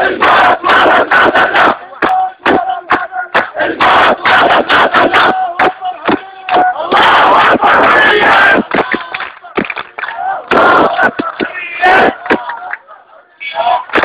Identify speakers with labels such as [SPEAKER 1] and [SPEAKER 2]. [SPEAKER 1] الموت مرضاتنا الموت مرضاتنا الله أكبر حيا الله أكبر حيا